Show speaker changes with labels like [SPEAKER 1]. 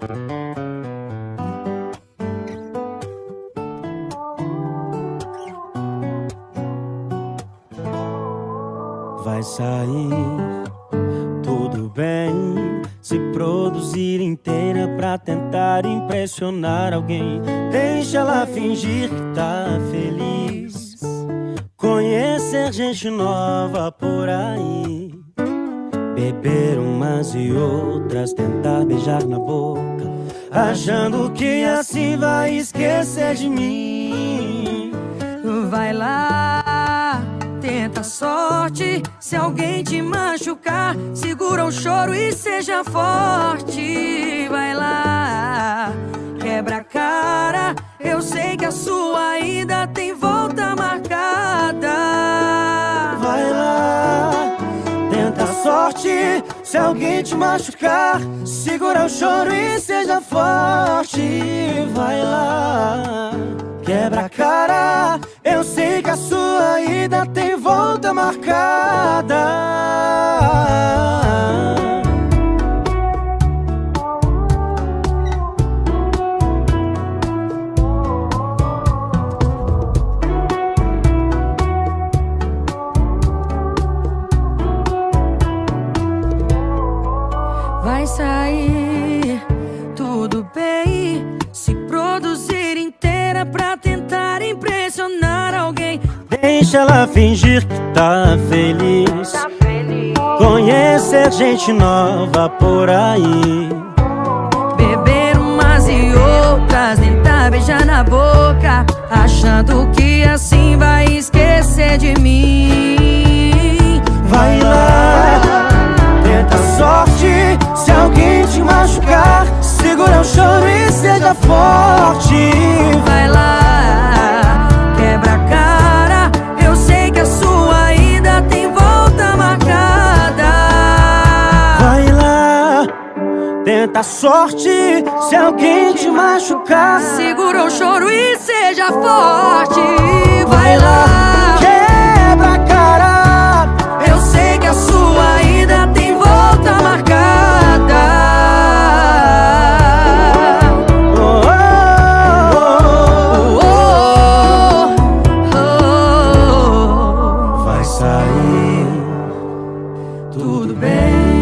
[SPEAKER 1] Vai sair, tudo bem. Se produzir inteira pra tentar impressionar alguém. Deixa ela fingir que tá feliz. Conhecer gente nova por aí Beber umas e outras, tentar beijar na boca, achando que assim vai esquecer de mim.
[SPEAKER 2] Vai lá, tenta sorte. Se alguém te machucar, segura o choro e seja forte. Vai lá,
[SPEAKER 1] Se alguém te machucar, segura o choro e seja forte. Vai lá, quebra a cara. Eu sei que a sua ida tem volta marcada.
[SPEAKER 2] Vai sair tudo bem. Se produzir inteira pra tentar impressionar alguém.
[SPEAKER 1] Deixa ela fingir que tá feliz.
[SPEAKER 2] Tá feliz.
[SPEAKER 1] Conhecer gente nova por aí.
[SPEAKER 2] Beber umas e outras, tentar beijar na boca. Achando que assim vai esquecer de mim.
[SPEAKER 1] Seja forte.
[SPEAKER 2] Vai lá, quebra a cara. Eu sei que a sua ida tem volta marcada.
[SPEAKER 1] Vai lá, tenta sorte. Se alguém te machucar,
[SPEAKER 2] Segura o choro e seja forte. Vai lá, tudo bem.